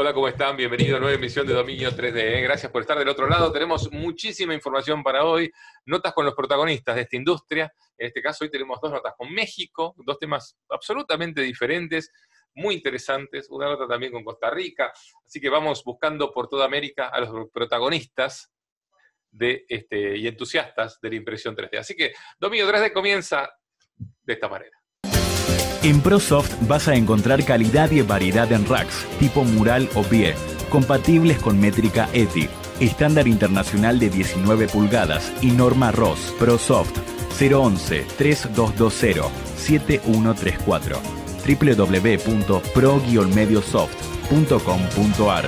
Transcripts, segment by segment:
Hola, ¿cómo están? Bienvenido a nueva emisión de Dominio 3D. ¿eh? Gracias por estar del otro lado. Tenemos muchísima información para hoy. Notas con los protagonistas de esta industria. En este caso, hoy tenemos dos notas con México, dos temas absolutamente diferentes, muy interesantes. Una nota también con Costa Rica. Así que vamos buscando por toda América a los protagonistas de este, y entusiastas de la impresión 3D. Así que Dominio 3D comienza de esta manera. En ProSoft vas a encontrar calidad y variedad en racks, tipo mural o pie, compatibles con métrica ETI, estándar internacional de 19 pulgadas y norma ROS. ProSoft 011 3220 7134 www.pro-mediosoft.com.ar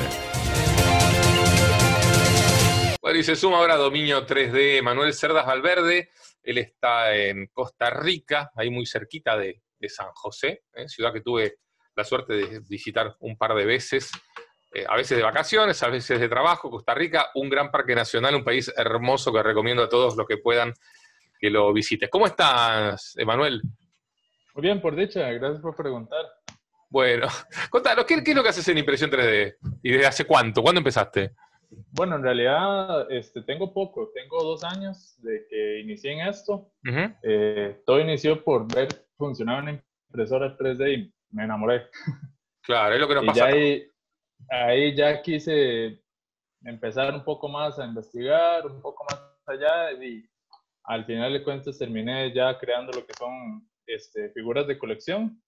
Bueno, y se suma ahora Dominio 3D Manuel Cerdas Valverde. Él está en Costa Rica, ahí muy cerquita de, de San José, ¿eh? ciudad que tuve la suerte de visitar un par de veces, eh, a veces de vacaciones, a veces de trabajo. Costa Rica, un gran parque nacional, un país hermoso que recomiendo a todos los que puedan que lo visites. ¿Cómo estás, Emanuel? Muy bien, por dicha, gracias por preguntar. Bueno, contanos, ¿qué, ¿qué, es lo que haces en impresión 3D? ¿Y desde hace cuánto? ¿Cuándo empezaste? Bueno, en realidad este, tengo poco, tengo dos años de que inicié en esto. Uh -huh. eh, todo inició por ver funcionaba una impresora 3D y me enamoré. Claro, es lo que nos y pasa. Ya ahí, ahí ya quise empezar un poco más a investigar, un poco más allá y al final de cuentas terminé ya creando lo que son este, figuras de colección,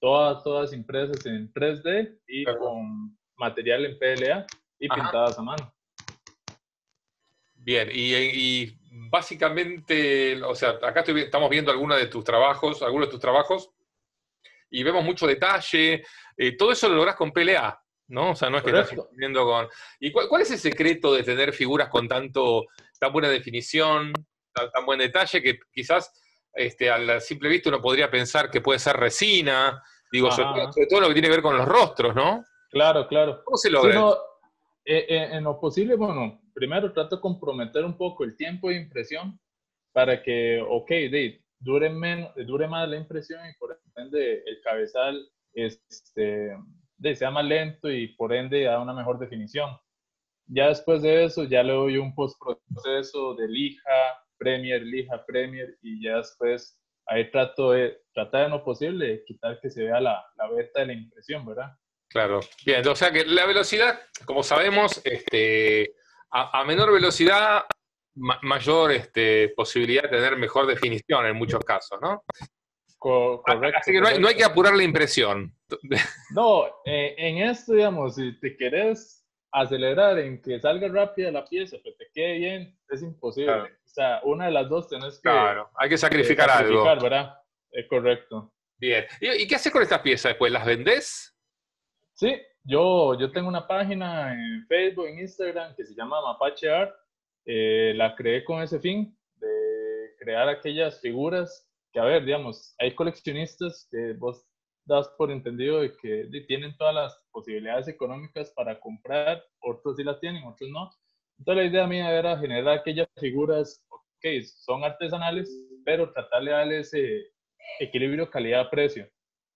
todas, todas impresas en 3D y claro. con material en PLA y Ajá. pintadas a mano. Bien, y, y, básicamente, o sea, acá estoy, estamos viendo algunos de tus trabajos, algunos de tus trabajos, y vemos mucho detalle. Eh, todo eso lo logras con PLA, ¿no? O sea, no es que estás viendo con. ¿Y cuál, cuál, es el secreto de tener figuras con tanto, tan buena definición, tan, tan buen detalle, que quizás este, a la simple vista uno podría pensar que puede ser resina, digo, sobre, sobre, todo lo que tiene que ver con los rostros, ¿no? Claro, claro. ¿Cómo se logra? Sí, no, eh, eh, en lo posible, bueno, primero trato de comprometer un poco el tiempo de impresión para que, ok, de, dure, menos, dure más la impresión y por ende el cabezal este, de, sea más lento y por ende da una mejor definición. Ya después de eso, ya le doy un postproceso de lija, Premier, lija, Premier y ya después ahí trato de, tratar de lo posible quitar que se vea la, la beta de la impresión, ¿verdad? Claro, bien, o sea que la velocidad, como sabemos, este, a, a menor velocidad, ma mayor este, posibilidad de tener mejor definición en muchos casos, ¿no? Co correcto. Así que no hay, no hay, que apurar la impresión. No, eh, en esto, digamos, si te querés acelerar en que salga rápida la pieza, que te quede bien, es imposible. Claro. O sea, una de las dos tenés que... Claro, hay que sacrificar, sacrificar algo. ¿verdad? Es correcto. Bien. ¿Y, ¿Y qué haces con estas piezas después? ¿Las vendés? Sí, yo, yo tengo una página en Facebook, en Instagram, que se llama Mapache Art. Eh, la creé con ese fin, de crear aquellas figuras que, a ver, digamos, hay coleccionistas que vos das por entendido de que tienen todas las posibilidades económicas para comprar, otros sí las tienen, otros no. Entonces la idea mía era generar aquellas figuras, ok, son artesanales, pero tratarle de darle ese equilibrio calidad-precio.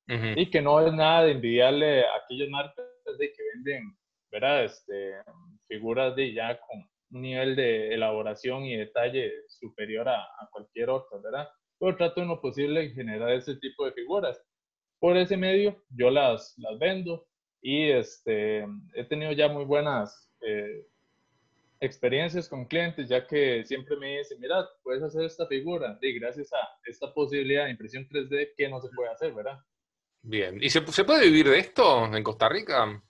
Uh -huh. Y que no es nada de envidiarle a aquellas marcas de que venden, ¿verdad? Este, figuras de ya con un nivel de elaboración y detalle superior a, a cualquier otra, ¿verdad? Pero trato en lo posible generar ese tipo de figuras. Por ese medio yo las, las vendo y este, he tenido ya muy buenas eh, experiencias con clientes, ya que siempre me dicen, mira, puedes hacer esta figura, y gracias a esta posibilidad de impresión 3D, que no se puede hacer, ¿verdad? Bien, ¿y se, se, puede vivir de esto en Costa Rica?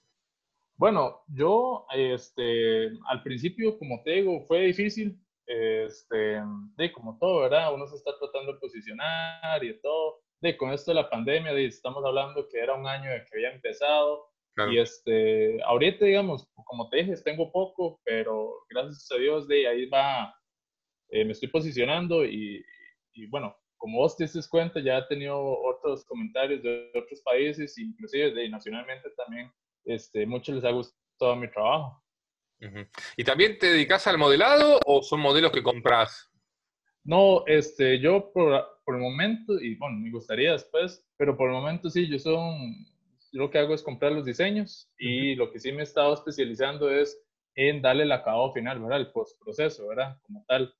Bueno, yo este, al principio, como te digo, fue difícil, este, de como todo, ¿verdad? Uno se está tratando de posicionar y de todo. De, con esto de la pandemia, de, estamos hablando que era un año de que había empezado. Claro. Y este, ahorita, digamos, como te dije, tengo poco, pero gracias a Dios, de ahí va, eh, me estoy posicionando y, y bueno, como vos te diste cuenta, ya he tenido otros comentarios de otros países, inclusive de nacionalmente también, este, muchos les ha gustado mi trabajo. Uh -huh. ¿Y también te dedicas al modelado o son modelos que compras? No, este, yo por, por el momento, y bueno, me gustaría después, pero por el momento sí, yo son, yo lo que hago es comprar los diseños y lo que sí me he estado especializando es en darle el acabado final, ¿verdad? El postproceso, ¿verdad? Como tal,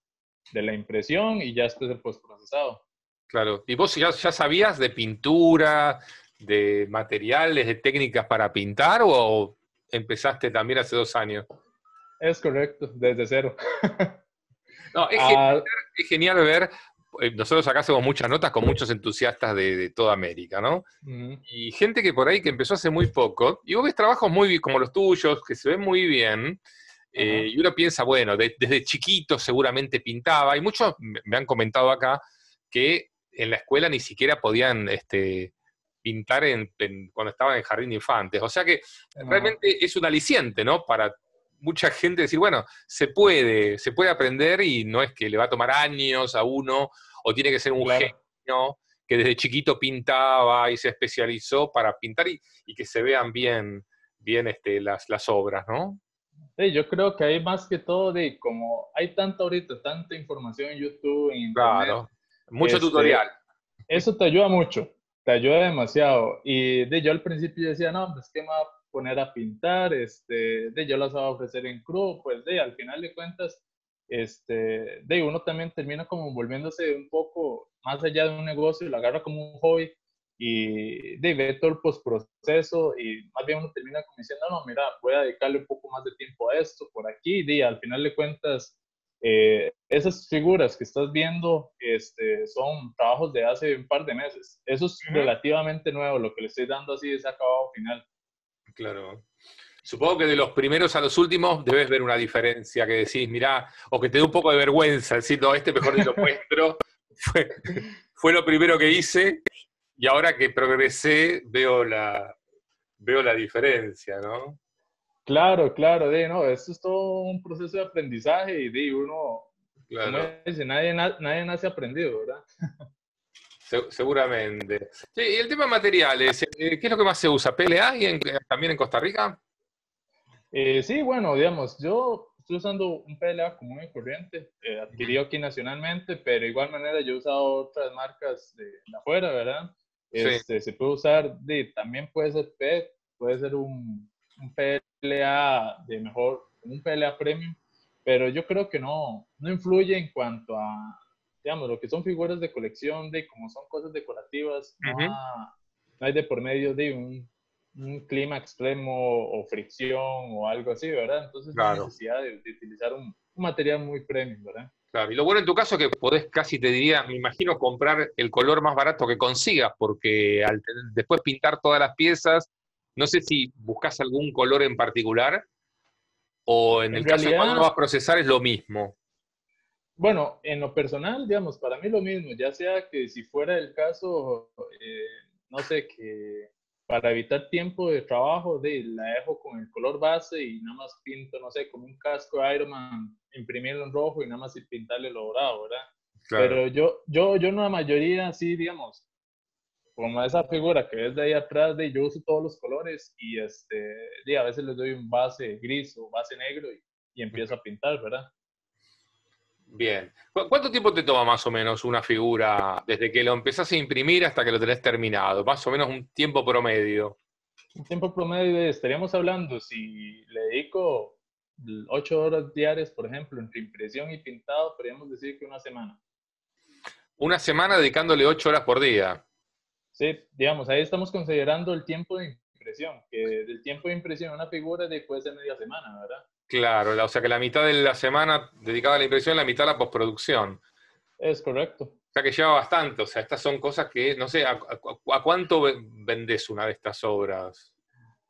de la impresión y ya después el postprocesado. Claro. ¿Y vos ya, ya sabías de pintura, de materiales, de técnicas para pintar o empezaste también hace dos años? Es correcto, desde cero. no, es, ah, genial, ver, eh, nosotros acá hacemos muchas notas con muchos entusiastas de, toda América, ¿no? Y gente que por ahí que empezó hace muy poco, y vos ves trabajos muy como los tuyos, que se ven muy bien, eh, y uno piensa, bueno, desde chiquito seguramente pintaba, y muchos me han comentado acá que en la escuela ni siquiera podían este, pintar en, cuando estaban en jardín de infantes. O sea que realmente es un aliciente, ¿no? Para mucha gente decir, bueno, se puede, se puede aprender y no es que le va a tomar años a uno o tiene que ser un genio que desde chiquito pintaba y se especializó para pintar y, que se vean bien, bien este, las, las obras, ¿no? Sí, yo creo que hay más que todo de como hay tanta ahorita, tanta información en YouTube, en Claro, mucho este, tutorial. Eso te ayuda mucho, te ayuda demasiado. Y de, yo al principio decía, no, pues que me va a poner a pintar, este, de yo las voy a ofrecer en crudo, pues de al final de cuentas, este, de uno también termina como volviéndose un poco más allá de un negocio, lo agarra como un hobby y de ve todo el postproceso y más bien uno termina como diciendo, no, mira, voy a dedicarle un poco más de tiempo a esto por aquí y al final de cuentas eh, esas figuras que estás viendo este, son trabajos de hace un par de meses. Eso es relativamente nuevo, lo que le estoy dando así es acabado final. Claro. Supongo que de los primeros a los últimos debes ver una diferencia, que decís, mira, o que te dé un poco de vergüenza, decir, no, este mejor ni lo muestro. fue, fue lo primero que hice y ahora que progresé veo la, veo la diferencia, ¿no? Claro, claro, de, no, esto es todo un proceso de aprendizaje y de uno, claro. dice, nadie, nadie nace aprendido, ¿verdad? seguramente. Sí, y el tema de materiales, eh, ¿qué es lo que más se usa? ¿PLA y también en Costa Rica? Eh, sí, bueno, digamos, yo estoy usando un PLA común y corriente, eh, adquirido aquí nacionalmente, pero de igual manera yo he usado otras marcas de, afuera, ¿verdad? Este, Se puede usar, de, también puede ser PET, puede ser un, un PLA de mejor, un PLA premium, pero yo creo que no, no influye en cuanto a, digamos, lo que son figuras de colección, de como son cosas decorativas, no, hay de por medio de un, un, clima extremo o fricción o algo así, ¿verdad? Entonces no hay necesidad de, utilizar un, material muy premium, ¿verdad? Claro, y lo bueno en tu caso es que podés casi, te diría, me imagino, comprar el color más barato que consigas, porque al después pintar todas las piezas, no sé si buscas algún color en particular o en, el caso de cuando vas a procesar es lo mismo. Bueno, en lo personal, digamos, para mí lo mismo, ya sea que si fuera el caso, eh, no sé, que para evitar tiempo de trabajo, de, la dejo con el color base y nada más pinto, no sé, como un casco de Iron Man, imprimirlo en rojo y nada más pintarle lo dorado, ¿verdad? Pero yo, yo, yo en la mayoría, sí, digamos, como esa figura que ves de ahí atrás, de yo uso todos los colores y este, y a veces les doy un base gris o base negro y, y empiezo a pintar, ¿verdad? Bien. ¿Cuánto tiempo te toma más o menos una figura desde que lo empezás a imprimir hasta que lo tenés terminado? Más o menos un tiempo promedio. Un tiempo promedio, estaríamos hablando, si le dedico ocho horas diarias, por ejemplo, entre impresión y pintado, podríamos decir que una semana. Una semana dedicándole ocho horas por día. Sí, digamos, ahí estamos considerando el tiempo de impresión, que del tiempo de impresión de una figura puede ser media semana, ¿verdad? Claro, o sea que la mitad de la semana dedicada a la impresión, la mitad a la postproducción. Es correcto. O sea que lleva bastante, o sea, estas son cosas que, no sé, ¿a, cuánto vendes una de estas obras?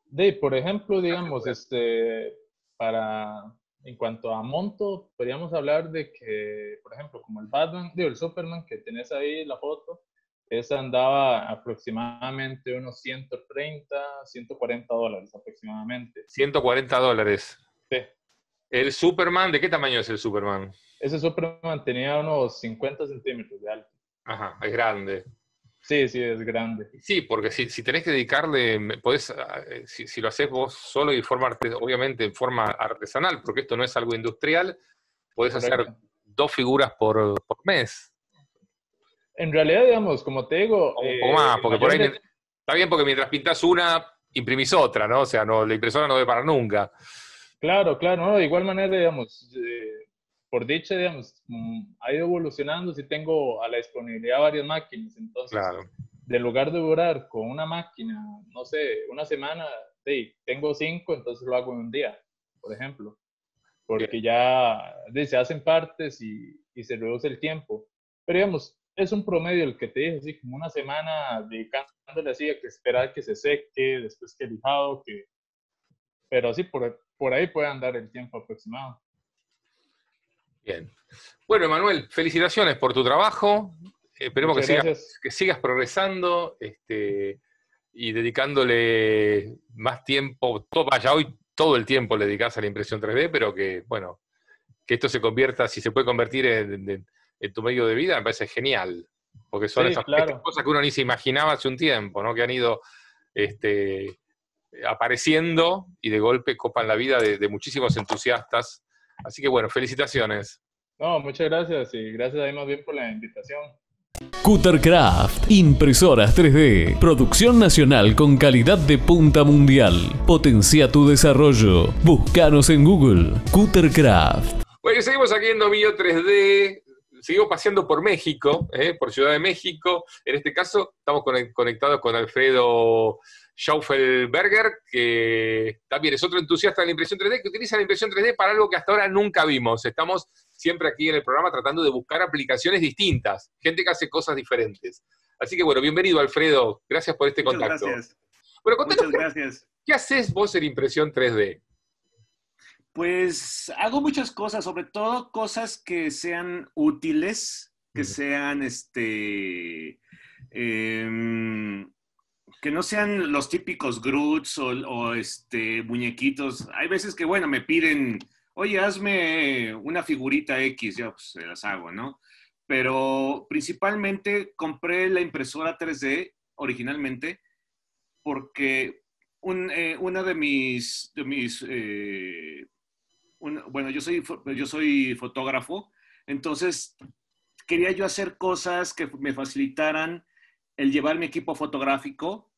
De, por ejemplo, digamos, este, para, en cuanto a monto, podríamos hablar de que, por ejemplo, como el Batman, digo, el Superman, que tenés ahí la foto, esa andaba aproximadamente unos 130, 140 dólares aproximadamente. 140 dólares. Sí. ¿El Superman, de qué tamaño es el Superman? Ese Superman tenía unos 50 centímetros de alto. Ajá, es grande. Sí, sí, es grande. Sí, porque si, si tenés que dedicarle, podés, eh, si, si, lo haces vos solo y forma, obviamente en forma artesanal, porque esto no es algo industrial, podés hacer dos figuras por, por mes. En realidad, digamos, como te digo... Un poco más, eh, porque por ahí... Está bien, porque mientras pintas una, imprimís otra, ¿no? O sea, no, la impresora no debe parar nunca. Claro, claro, no, de igual manera, digamos, eh, por dicha, digamos, mm, ha ido evolucionando si tengo a la disponibilidad varias máquinas, entonces, Claro. de lugar de durar con una máquina, no sé, una semana, sí, tengo cinco, entonces lo hago en un día, por ejemplo, porque ya se hacen partes y, y se reduce el tiempo. Pero digamos, es un promedio el que te dije, así como una semana dedicándole así a que esperar que se seque, después que lijado, que... Pero sí, por, por ahí puede andar el tiempo aproximado. Bien. Bueno, Manuel, felicitaciones por tu trabajo. Esperemos que sigas, que sigas progresando este, y dedicándole más tiempo. Todo, vaya, hoy todo el tiempo le dedicas a la impresión 3D, pero que, bueno, que esto se convierta, si se puede convertir en, en- en tu medio de vida, me parece genial. Porque son Sí, esas, claro. estas cosas que uno ni se imaginaba hace un tiempo, ¿no? Que han ido este, apareciendo y de golpe copan la vida de, de muchísimos entusiastas. Así que bueno, felicitaciones. No, muchas gracias y gracias ahí más bien por la invitación. Cuttercraft, impresoras 3D, producción nacional con calidad de punta mundial. Potencia tu desarrollo. Búscanos en Google. Cuttercraft. Bueno, y seguimos aquí en Dominio 3D. Seguimos paseando por México, ¿eh? por Ciudad de México. En este caso, estamos conect- conectados con Alfredo Schaufelberger, que también es otro entusiasta de la impresión 3D, que utiliza la impresión 3D para algo que hasta ahora nunca vimos. Estamos siempre aquí en el programa tratando de buscar aplicaciones distintas, gente que hace cosas diferentes. Así que bueno, bienvenido Alfredo, gracias por este Muchas contacto. gracias. Bueno, contanos, Muchas gracias. ¿qué haces vos en impresión 3D? Pues hago muchas cosas, sobre todo cosas que sean útiles, que sean este. em, que no sean los típicos Groots o, o, este, muñequitos. Hay veces que, bueno, me piden, oye, hazme una figurita X, yo pues se las hago, ¿no? Pero principalmente compré la impresora 3D originalmente porque un, eh, una de mis, de mis eh, un- bueno, yo soy, yo soy fotógrafo, entonces quería yo hacer cosas que me facilitaran el llevar mi equipo fotográfico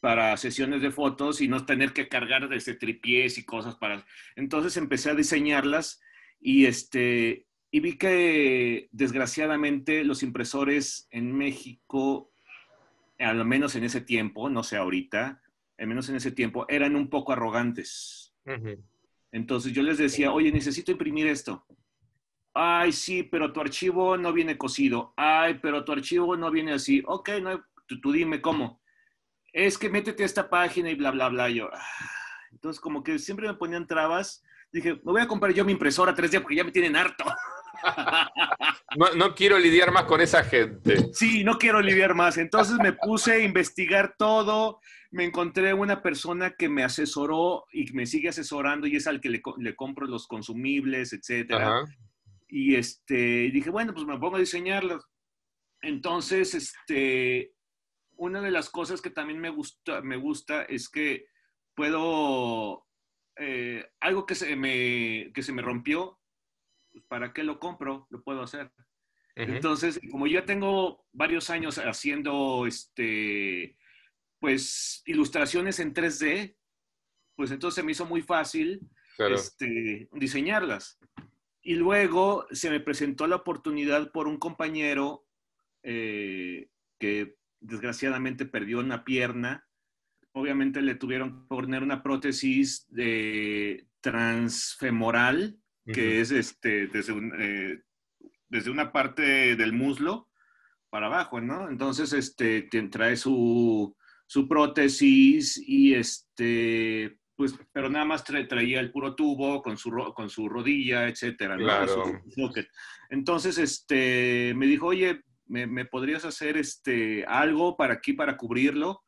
para sesiones de fotos y no tener que cargar desde tripiés y cosas para... Entonces empecé a diseñarlas y, este, y vi que desgraciadamente los impresores en México, al menos en ese tiempo, no sé ahorita, al menos en ese tiempo, eran un poco arrogantes. Ujú. Entonces yo les decía, oye, necesito imprimir esto. Ay, sí, pero tu archivo no viene cosido. Ay, pero tu archivo no viene así. Ok, no, tú, tú dime cómo. Es que métete a esta página y bla, bla, bla. Yo, ah. entonces como que siempre me ponían trabas. Dije, me voy a comprar yo mi impresora 3D porque ya me tienen harto. No, no quiero lidiar más con esa gente. Sí, no quiero lidiar más. Entonces me puse a investigar todo. Me encontré una persona que me asesoró y me sigue asesorando y es al que le, le compro los consumibles, etcétera. Ajá. Y este, dije, bueno, pues me pongo a diseñarlas. Entonces, este, una de las cosas que también me gusta, me gusta es que puedo, eh, algo que se, me, que se me rompió, pues, ¿para qué lo compro? Lo puedo hacer. Entonces, como ya tengo varios años haciendo, este, pues, ilustraciones en 3D, pues entonces me hizo muy fácil Claro. este, diseñarlas. Y luego se me presentó la oportunidad por un compañero eh, que desgraciadamente perdió una pierna. Obviamente le tuvieron que poner una prótesis de transfemoral, que es este, desde, un, eh, desde una parte del muslo para abajo, ¿no? Entonces, este, te trae su, su prótesis y este, pues, pero nada más tra- traía el puro tubo con su, ro- con su rodilla, etcétera, ¿no? Claro. Entonces, este, me dijo, oye, ¿me, me podrías hacer este, algo para aquí, para cubrirlo?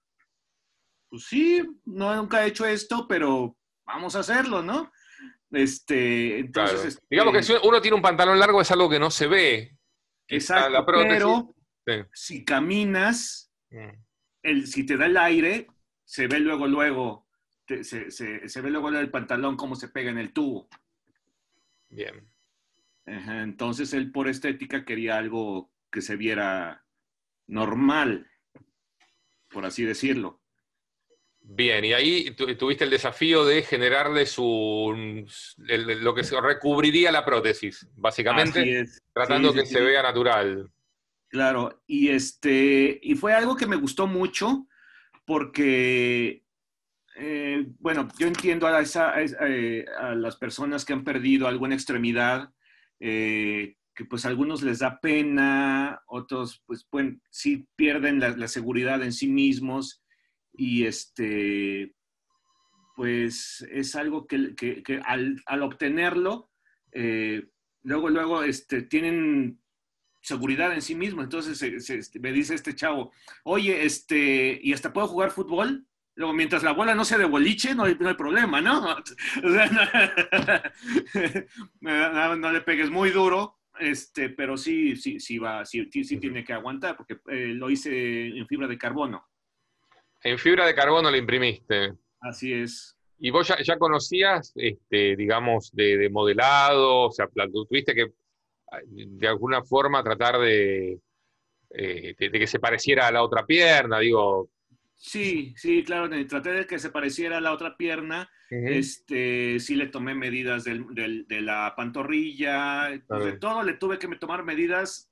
Pues sí, no, nunca he hecho esto, pero vamos a hacerlo, ¿no? Este, entonces, Claro. este, Digamos que si uno tiene un pantalón largo es algo que no se ve. Exacto, la pero Sí. si caminas, Mm. el, si te da el aire, se ve luego, luego, te- se, se- se ve luego el pantalón cómo se pega en el tubo. Bien. Ajá, Entonces él por estética quería algo que se viera normal, por así decirlo. Bien, y ahí tuviste el desafío de generarle su lo que se recubriría la prótesis, básicamente, tratando que se vea natural. Claro, y este, y fue algo que me gustó mucho porque, eh, bueno, yo entiendo a, eh, a, las personas que han perdido alguna extremidad, eh, que pues a algunos les da pena, otros pues pueden, sí pierden la, seguridad en sí mismos y este, pues es algo que, al, al, obtenerlo, luego, luego, este, tienen seguridad en sí mismo. Entonces este, me dice este chavo, oye, este, ¿y hasta puedo jugar fútbol? Luego, mientras la bola no sea de boliche, no hay, problema, ¿no? no, le pegues muy duro, este, pero sí, sí, sí va, sí, sí, tiene que aguantar, porque eh, lo hice en fibra de carbono. En fibra de carbono lo imprimiste. Así es. ¿Y vos ya, conocías, este, digamos, de, de, modelado? O sea, tuviste que de alguna forma tratar de, eh, de, que se pareciera a la otra pierna, digo. Sí, sí, claro, traté de que se pareciera a la otra pierna. este, sí le tomé medidas del, de la pantorrilla, de todo le tuve que tomar medidas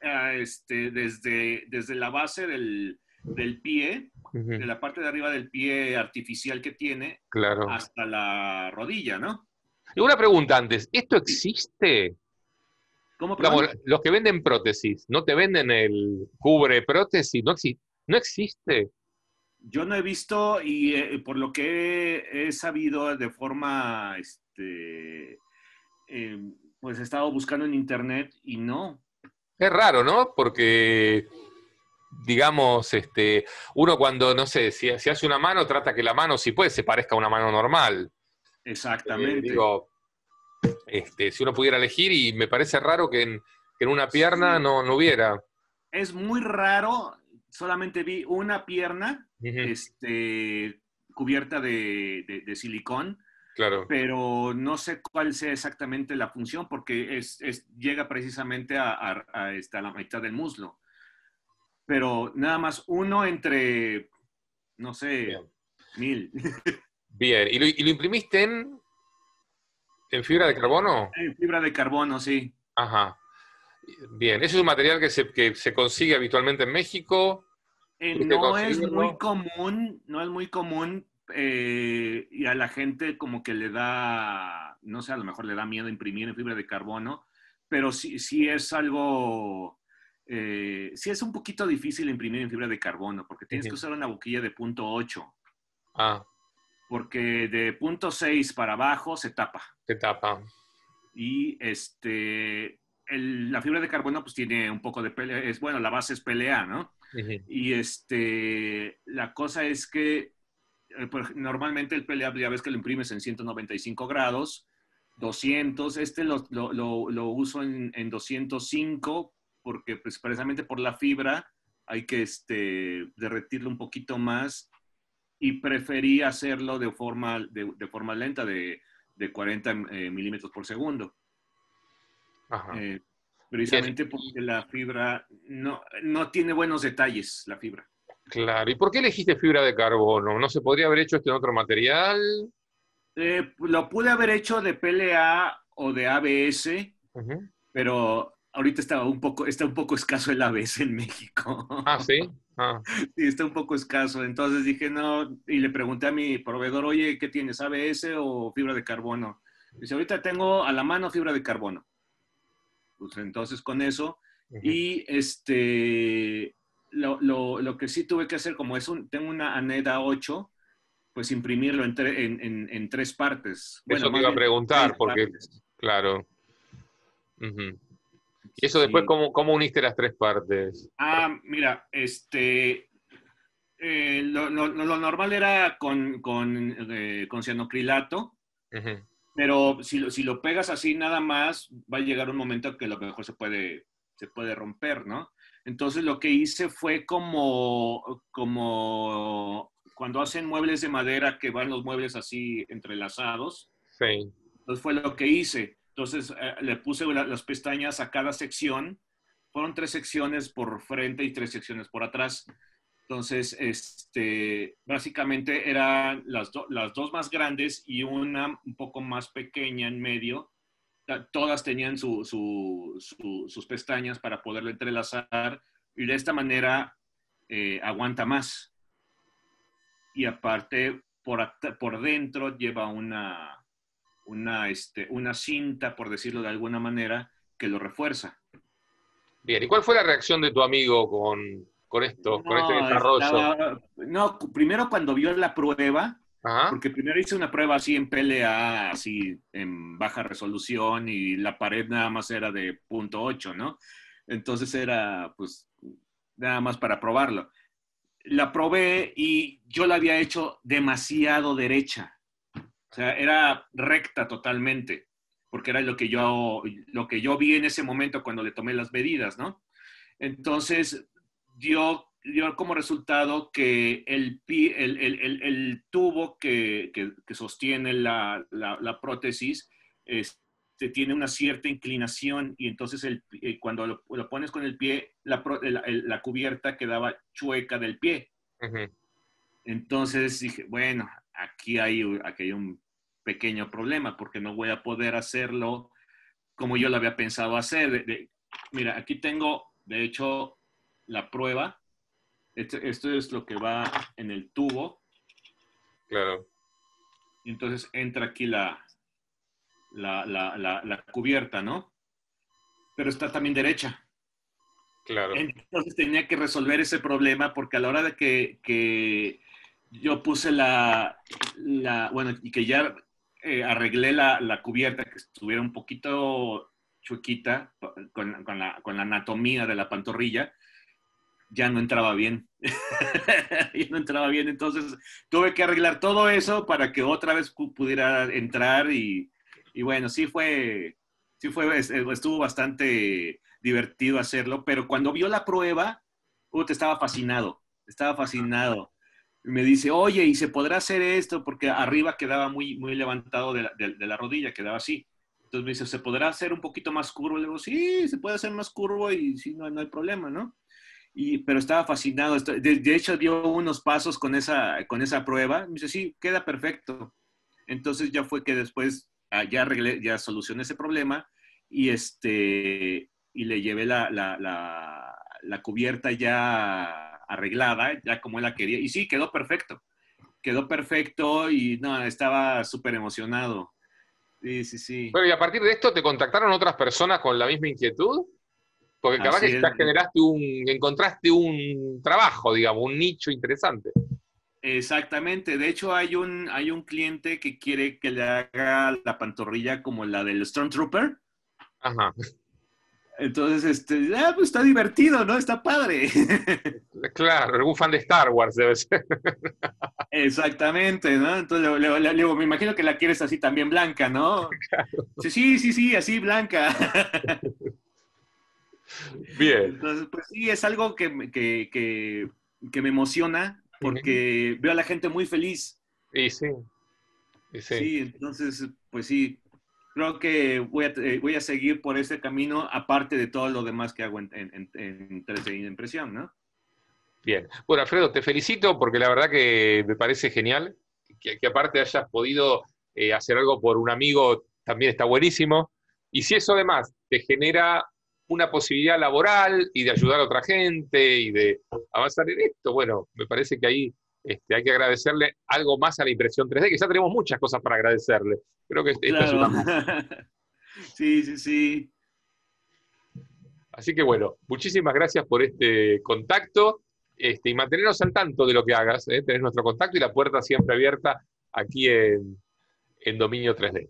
eh, este, desde, desde la base del, del pie, de la parte de arriba del pie artificial que tiene, claro. hasta la rodilla, ¿no? Y una pregunta antes, ¿esto existe? ¿Cómo, los que venden prótesis, ¿no te venden el cubre prótesis? ¿No, no existe? Yo no he visto y eh, por lo que he, sabido de forma, este, em, pues he estado buscando en internet y no. Es raro, ¿no? Porque, digamos, este, uno cuando, no sé, si, hace una mano, trata que la mano, si puede, se parezca a una mano normal. Exactamente. Eh, digo, este, si uno pudiera elegir, y me parece raro que en, una pierna no, no, hubiera. Es muy raro, solamente vi una pierna este, cubierta de, silicón. Claro. Pero no sé cuál sea exactamente la función porque es, llega precisamente a, a, la mitad del muslo. Pero nada más uno entre, no sé, mil. Bien, ¿Y ¿Y lo, imprimiste en ¿En fibra de carbono? En fibra de carbono, sí. Ajá. Bien, ¿eso es un material que se, que se consigue habitualmente en México? Eh, no es muy común, no es muy común eh, y a la gente como que le da, no sé, a lo mejor le da miedo imprimir en fibra de carbono, pero sí, sí es algo, eh, sí es un poquito difícil imprimir en fibra de carbono porque tienes que usar una boquilla de punto .8. Ah porque de punto 6 para abajo se tapa. Se tapa. Y este, la fibra de carbono pues tiene un poco de pelea, es bueno, la base es PLA, ¿no? Y este, la cosa es que eh, normalmente el PLA ya ves que lo imprimes en 195 grados, 200, este lo, uso en, 205 porque pues, precisamente por la fibra hay que este, derretirlo un poquito más y preferí hacerlo de forma, de, forma lenta, de, de 40 eh, milímetros por segundo. Eh, precisamente porque la fibra no, no tiene buenos detalles, la fibra. Claro, ¿y por qué elegiste fibra de carbono? ¿No se podría haber hecho esto en otro material? Eh, lo pude haber hecho de PLA o de ABS, pero ahorita está un poco, está un poco escaso el ABS en México. Ah, sí. Ah. Sí, está un poco escaso. Entonces dije, no, y le pregunté a mi proveedor, oye, ¿qué tienes, ABS o fibra de carbono? Dice, ahorita tengo a la mano fibra de carbono. Pues entonces con eso, y este, lo, lo, lo, que sí tuve que hacer, como es un, tengo una ANEDA 8, pues imprimirlo en, en, en, tres partes. Eso te iba a preguntar, porque, claro. ¿Y eso después cómo, cómo, uniste las tres partes? Ah, mira, este, eh, lo, normal era con, con, eh, cianocrilato, pero si lo, si lo pegas así nada más, va a llegar un momento que lo mejor se puede, se puede romper, ¿no? Entonces lo que hice fue como, como cuando hacen muebles de madera que van los muebles así entrelazados. Sí. Entonces fue lo que hice. Entonces eh, le puse las pestañas a cada sección. Fueron tres secciones por frente y tres secciones por atrás. Entonces, este, básicamente eran las, las dos más grandes y una un poco más pequeña en medio. Todas tenían sus pestañas para poderle entrelazar y de esta manera eh, aguanta más. Y aparte, por, por dentro lleva una, una, este, una cinta, por decirlo de alguna manera, que lo refuerza. Bien, ¿y cuál fue la reacción de tu amigo con, con esto, con este desarrollo? no, primero cuando vio la prueba, porque primero hice una prueba así en PLA, así en baja resolución y la pared nada más era de punto .8, ¿no? Entonces era pues nada más para probarlo. La probé y yo la había hecho demasiado derecha. O sea, era recta totalmente, porque era lo que yo, lo que yo vi en ese momento cuando le tomé las medidas, ¿no? Entonces, dio, dio como resultado que el, el, el, el tubo que, que, sostiene la, la, prótesis este, tiene una cierta inclinación y entonces el, eh, cuando lo, lo, pones con el pie, la, la, cubierta quedaba chueca del pie. Entonces dije, bueno, aquí hay, aquí hay un pequeño problema porque no voy a poder hacerlo como yo lo había pensado hacer. mira, aquí tengo, de hecho, la prueba. Este, esto es lo que va en el tubo. Claro. Entonces entra aquí la, la, la, cubierta, ¿no? Pero está también derecha. Claro. Entonces tenía que resolver ese problema porque a la hora de que, yo puse la, la, bueno, y que ya eh, arreglé la, la, cubierta, que estuviera un poquito chuequita con, con, la, con, la, anatomía de la pantorrilla, ya no entraba bien. ya no entraba bien. Entonces tuve que arreglar todo eso para que otra vez pudiera entrar y, y bueno, sí fue, sí fue, estuvo bastante divertido hacerlo, pero cuando vio la prueba, te estaba fascinado, estaba fascinado. Me dice, oye, ¿y se podrá hacer esto? Porque arriba quedaba muy, muy levantado de la, de la rodilla, quedaba así. Entonces me dice, ¿se podrá hacer un poquito más curvo? Le digo, sí, se puede hacer más curvo y sí, no, no hay problema, ¿no? pero estaba fascinado. De, hecho, dio unos pasos con esa, con esa prueba. Me dice, sí, queda perfecto. Entonces ya fue que después ah, ya arreglé, ya solucioné ese problema y, este, y le llevé la, la, la, cubierta ya arreglada, ya como él la quería. Y sí, quedó perfecto. Quedó perfecto y no, estaba súper emocionado. Sí, sí, sí. Bueno, y a partir de esto, ¿te contactaron otras personas con la misma inquietud? Porque capaz que ya generaste un, encontraste un trabajo, digamos, un nicho interesante. Exactamente. De hecho, hay un, hay un cliente que quiere que le haga la pantorrilla como la del Stormtrooper. Ajá. Entonces, este, ah, pues está divertido, ¿no? Está padre. Claro, algún fan de Star Wars debe ser. Exactamente, ¿no? Entonces le, le, me imagino que la quieres así también blanca, ¿no? Sí, sí, sí, sí, así blanca. Bien. Entonces, pues sí, es algo que, que, que, me emociona porque veo a la gente muy feliz. Y sí. Y sí. sí. entonces, pues sí, creo que voy a, eh, voy a seguir por ese camino, aparte de todo lo demás que hago en, en, en 3D impresión, ¿no? Bien. Bueno, Alfredo, te felicito porque la verdad que me parece genial que, que aparte hayas podido eh, hacer algo por un amigo, también está buenísimo. Y si eso además te genera una posibilidad laboral y de ayudar a otra gente y de avanzar en esto. Bueno, me parece que ahí este, hay que agradecerle algo más a la impresión 3D, que ya tenemos muchas cosas para agradecerle. Creo que esto es Sí, sí, sí. Así que bueno, muchísimas gracias por este contacto este, y mantenernos al tanto de lo que hagas. ¿eh? Tenés nuestro contacto y la puerta siempre abierta aquí en, en Dominio 3D.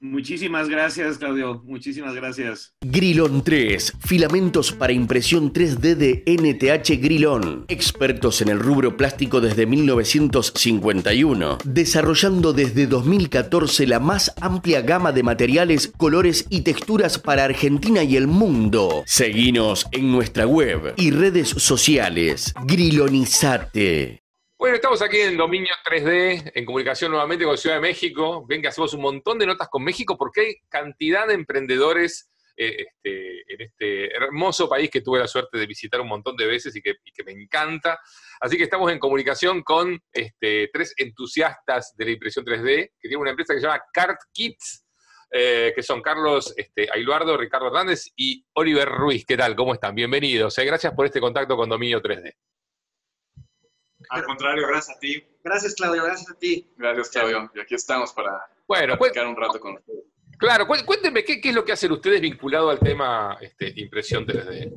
Muchísimas gracias, Claudio. Muchísimas gracias. Grilón 3. Filamentos para impresión 3D de NTH Grilón. Expertos en el rubro plástico desde 1951. Desarrollando desde 2014 la más amplia gama de materiales, colores y texturas para Argentina y el mundo. Seguinos en nuestra web y redes sociales. Grilonizate. Bueno, estamos aquí en Dominio 3D, en comunicación nuevamente con Ciudad de México. Ven que hacemos un montón de notas con México porque hay cantidad de emprendedores eh, este, en este hermoso país que tuve la suerte de visitar un montón de veces y que, me encanta. Así que estamos en comunicación con este, tres entusiastas de la impresión 3D, que tienen una empresa que se llama Cart Kits, eh, que son Carlos este, Ailuardo, Ricardo Hernández y Oliver Ruiz. ¿Qué tal? ¿Cómo están? Bienvenidos. gracias por este contacto con Dominio 3D. Al contrario, gracias a ti. Gracias, Claudio, gracias a ti. Gracias, Claudio. Y aquí estamos para bueno, platicar un rato con ustedes. Claro, cuéntenme, ¿qué, es lo que hacen ustedes vinculado al tema este, impresión 3D?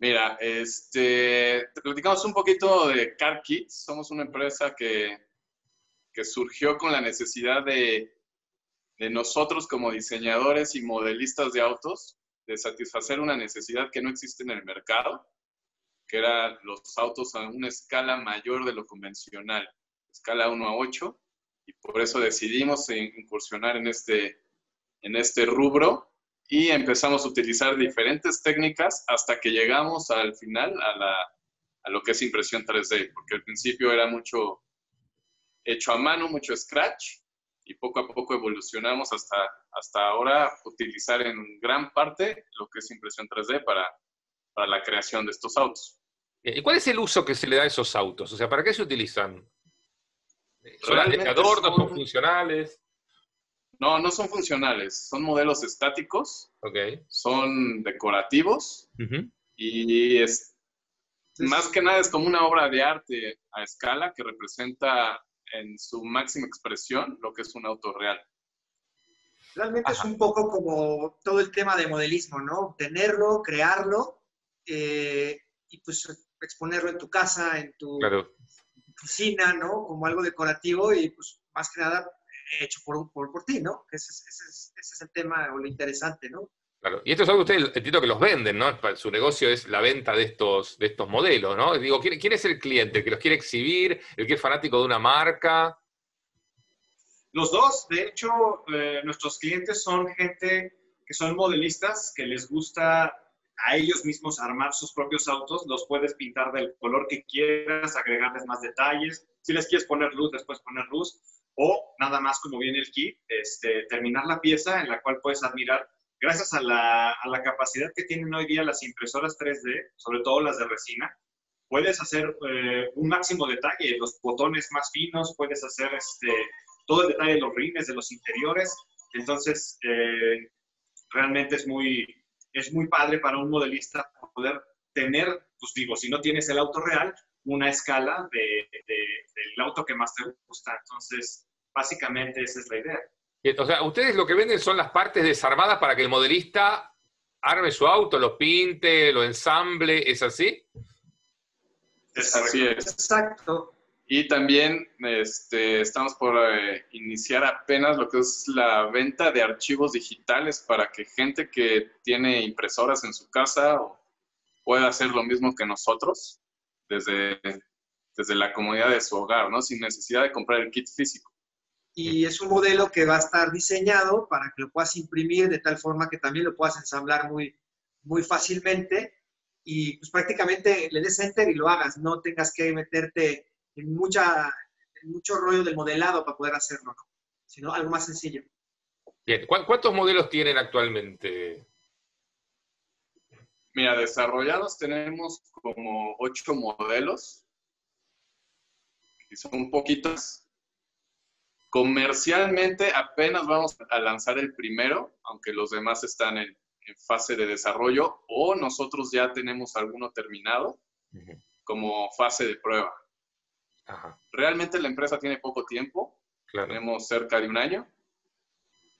Mira, este, te platicamos un poquito de Car Kits. Somos una empresa que, que surgió con la necesidad de, de nosotros como diseñadores y modelistas de autos, de satisfacer una necesidad que no existe en el mercado que eran los autos a una escala mayor de lo convencional, escala 1 a 8, y por eso decidimos incursionar en este, en este rubro y empezamos a utilizar diferentes técnicas hasta que llegamos al final a, la, a lo que es impresión 3D, porque al principio era mucho hecho a mano, mucho scratch, y poco a poco evolucionamos hasta, hasta ahora utilizar en gran parte lo que es impresión 3D para, para la creación de estos autos. ¿Y cuál es el uso que se le da a esos autos? O sea, ¿para qué se utilizan? ¿Son adornos, son funcionales? No, no son funcionales, son modelos estáticos, okay. son decorativos y es, más que nada es como una obra de arte a escala que representa en su máxima expresión lo que es un auto real. Realmente es un poco como todo el tema de modelismo, ¿no? Tenerlo, crearlo eh, y pues exponerlo en tu casa, en tu oficina, ¿no? Como algo decorativo y pues más que nada hecho por, por, por ti, ¿no? Ese es, ese, es, ese es, el tema o lo interesante, ¿no? Claro. Y esto es algo que ustedes entiendo que los venden, ¿no? Su negocio es la venta de estos, de estos modelos, ¿no? Digo, ¿quién, ¿quién es el cliente? ¿El que los quiere exhibir? ¿El que es fanático de una marca? Los dos, de hecho, eh, nuestros clientes son gente que son modelistas, que les gusta a ellos mismos armar sus propios autos, los puedes pintar del color que quieras, agregarles más detalles. Si les quieres poner luz, les puedes poner luz. O nada más como viene el kit, este, terminar la pieza en la cual puedes admirar, gracias a la, a la capacidad que tienen hoy día las impresoras 3D, sobre todo las de resina, puedes hacer eh, un máximo detalle, los botones más finos, puedes hacer este, todo el detalle de los rines, de los interiores. Entonces, eh, realmente es muy, es muy padre para un modelista poder tener, pues digo, si no tienes el auto real, una escala de, del auto que más te gusta. Entonces, básicamente esa es la idea. O sea, ustedes lo que venden son las partes desarmadas para que el modelista arme su auto, lo pinte, lo ensamble, ¿es así? Es así es. Exacto. Y también este, estamos por eh, iniciar apenas lo que es la venta de archivos digitales para que gente que tiene impresoras en su casa pueda hacer lo mismo que nosotros desde, desde la comodidad de su hogar, ¿no? Sin necesidad de comprar el kit físico. Y es un modelo que va a estar diseñado para que lo puedas imprimir de tal forma que también lo puedas ensamblar muy, muy fácilmente y pues prácticamente le des enter y lo hagas, no tengas que meterte en, mucha, mucho rollo del modelado para poder hacerlo, ¿no? sino algo más sencillo. Bien, ¿cuántos modelos tienen actualmente? Mira, desarrollados tenemos como ocho modelos, y son poquitos. Comercialmente apenas vamos a lanzar el primero, aunque los demás están en, fase de desarrollo, o nosotros ya tenemos alguno terminado como fase de prueba. Realmente la empresa tiene poco tiempo, tenemos cerca de un año,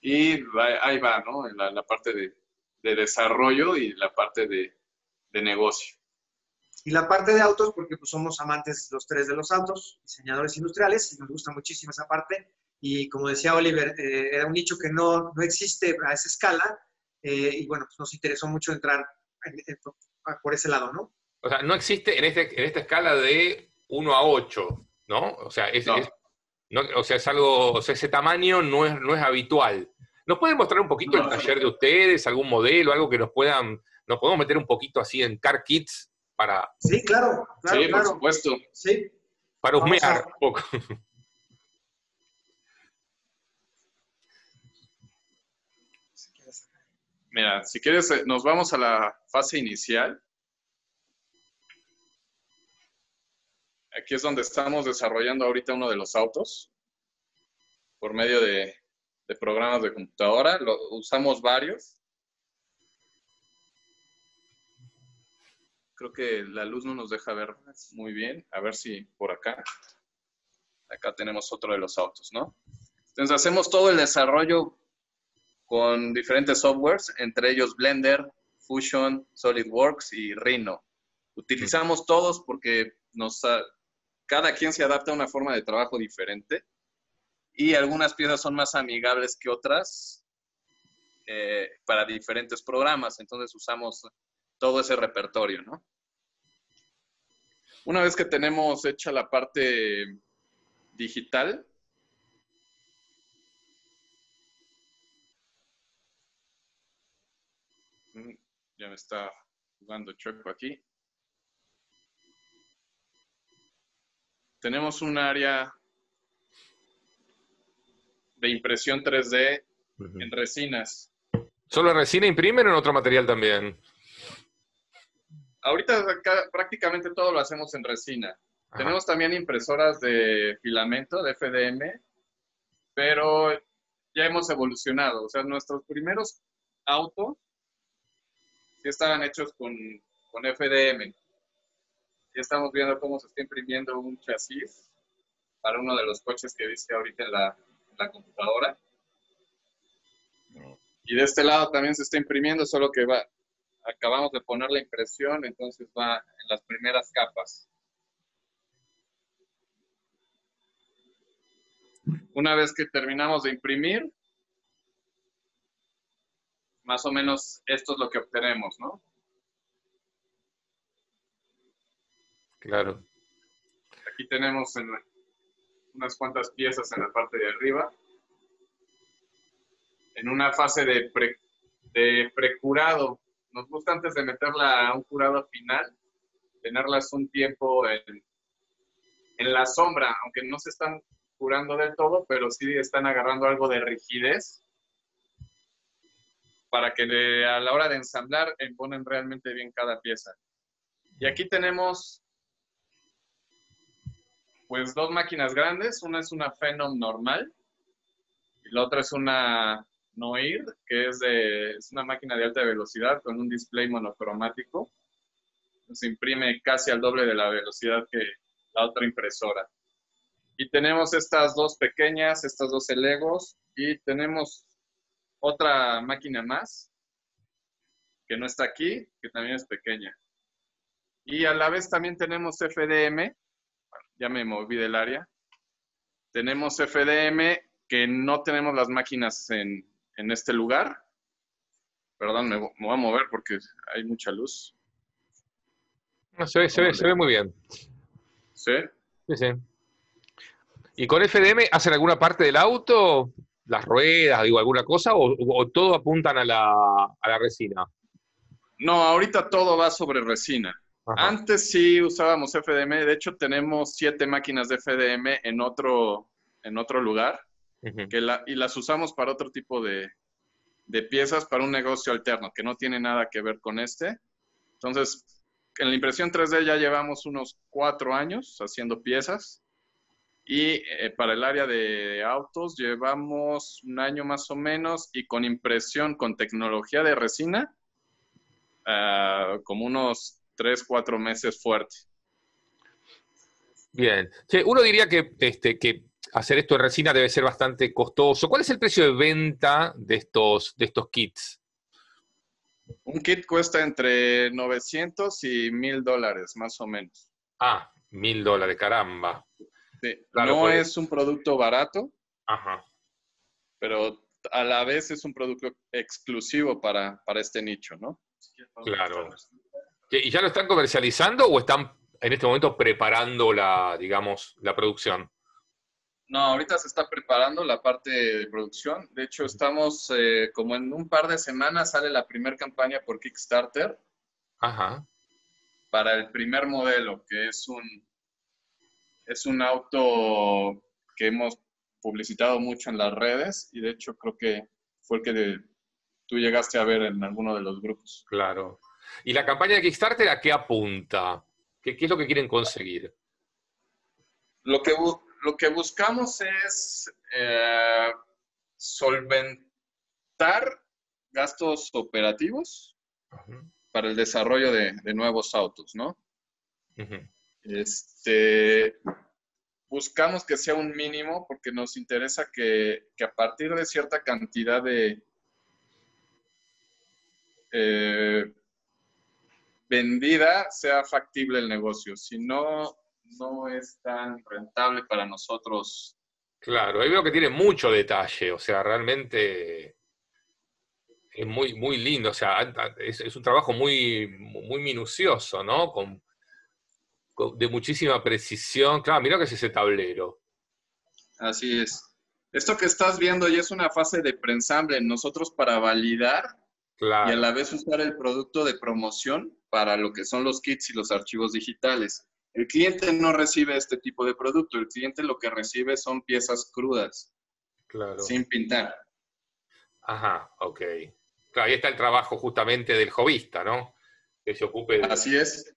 y ahí va, ¿no? La, la parte de, de, desarrollo y la parte de, de, negocio. Y la parte de autos, porque pues somos amantes los tres de los autos, diseñadores industriales, y nos gusta muchísimo esa parte. Y como decía Oliver, eh, era un nicho que no, no existe a esa escala, eh, y bueno, pues nos interesó mucho entrar por ese lado, ¿no? O sea, no existe en, este, en esta escala de 1 a 8, ¿no? O sea, es, o sea, es algo, o sea, ese tamaño no es, no es habitual. ¿Nos pueden mostrar un poquito el taller de ustedes, algún modelo, algo que nos puedan, nos podemos meter un poquito así en Car Kits para... Sí, claro, claro Sí, por supuesto. Sí. Para husmear un poco. Mira, si quieres, eh, nos vamos a la fase inicial. Aquí es donde estamos desarrollando ahorita uno de los autos por medio de, programas de computadora. Lo, usamos varios. Creo que la luz no nos deja ver muy bien. A ver si por acá. Acá tenemos otro de los autos, ¿no? Entonces hacemos todo el desarrollo con diferentes softwares, entre ellos Blender, Fusion, SolidWorks y Rhino. Utilizamos todos porque nos, cada quien se adapta a una forma de trabajo diferente y algunas piezas son más amigables que otras eh, para diferentes programas, entonces usamos todo ese repertorio, ¿no? Una vez que tenemos hecha la parte digital, ya me está jugando chueco aquí. Tenemos un área de impresión 3D en resinas. ¿Solo en resina imprimen o en otro material también? Ahorita prácticamente todo lo hacemos en resina. Tenemos también impresoras de filamento, de FDM, pero ya hemos evolucionado. O sea, nuestros primeros autos sí estaban hechos con, con FDM. Ya estamos viendo cómo se está imprimiendo un chasis para uno de los coches que viste ahorita en la, la computadora. Y de este lado también se está imprimiendo, solo que va, acabamos de poner la impresión, entonces va en las primeras capas. Una vez que terminamos de imprimir, más o menos esto es lo que obtenemos, ¿no? Claro. Aquí tenemos unas cuantas piezas en la parte de arriba. En una fase de, de precurado. Nos gusta antes de meterla a un curado final, tenerlas un tiempo en, en la sombra, aunque no se están curando del todo, pero sí están agarrando algo de rigidez para que a la hora de ensamblar imponen realmente bien cada pieza. Y aquí tenemos pues dos máquinas grandes, una es una Phenom normal y la otra es una Noir, que es, de, es una máquina de alta velocidad con un display monocromático. Se imprime casi al doble de la velocidad que la otra impresora. Y tenemos estas dos pequeñas, estas dos Legos, y tenemos otra máquina más que no está aquí, que también es pequeña. Y a la vez también tenemos FDM, ya me moví del área. Tenemos FDM que no tenemos las máquinas en, este lugar. Perdón, me, voy a mover porque hay mucha luz. No, se, ve, se, ve, se ve muy bien. ¿Sí? Sí, sí. ¿Y con FDM hacen alguna parte del auto? las ruedas, digo, alguna cosa, o, todo apuntan a la, a la, resina? No, ahorita todo va sobre resina. Antes sí usábamos FDM, de hecho tenemos siete máquinas de FDM en otro, en otro lugar, que la, y las usamos para otro tipo de, de piezas, para un negocio alterno, que no tiene nada que ver con este. Entonces, en la impresión 3D ya llevamos unos cuatro años haciendo piezas. Y eh, para el área de autos llevamos un año más o menos y con impresión con tecnología de resina, ah, como unos tres, cuatro meses fuerte. Bien. uno diría que, este, que hacer esto en resina debe ser bastante costoso. ¿Cuál es el precio de venta de estos, de estos kits? Un kit cuesta entre 900 y 1000 dólares, más o menos. Ah, 1000 dólares, caramba no pues. es un producto barato, pero a la vez es un producto exclusivo para, este nicho, ¿no? Claro. ¿Y ya lo están comercializando o están en este momento preparando la, digamos, la producción? No, ahorita se está preparando la parte de producción. De hecho, estamos eh, como en un par de semanas sale la primera campaña por Kickstarter. Ajá. Para el primer modelo, que es un es un auto que hemos publicitado mucho en las redes y de hecho creo que fue el que tú llegaste a ver en alguno de los grupos. Claro. ¿Y la campaña de Kickstarter a qué apunta? ¿Qué, es lo que quieren conseguir? Lo que, lo que buscamos es eh, solventar gastos operativos para el desarrollo de, nuevos autos, ¿no? Este, buscamos que sea un mínimo porque nos interesa que, a partir de cierta cantidad de eh, vendida sea factible el negocio. Si no, no es tan rentable para nosotros. Claro, ahí veo que tiene mucho detalle, o sea, realmente es muy, muy lindo, o sea, es, un trabajo muy, muy minucioso, ¿no? Con, de muchísima precisión. Claro, mira que es ese tablero. Así es. Esto que estás viendo ya es una fase de preensamble. Nosotros para validar y a la vez usar el producto de promoción para lo que son los kits y los archivos digitales. El cliente no recibe este tipo de producto. El cliente lo que recibe son piezas crudas. Claro. Sin pintar. Ajá, ok. Claro, ahí está el trabajo justamente del jovista, ¿no? Que se ocupe de... Así es